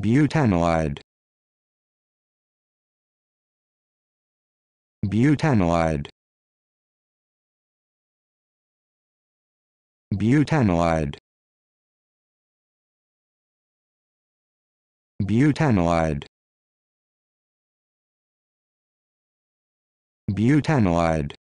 butanoid. Butanoid. Butanoid. Butanoid. Butanoid.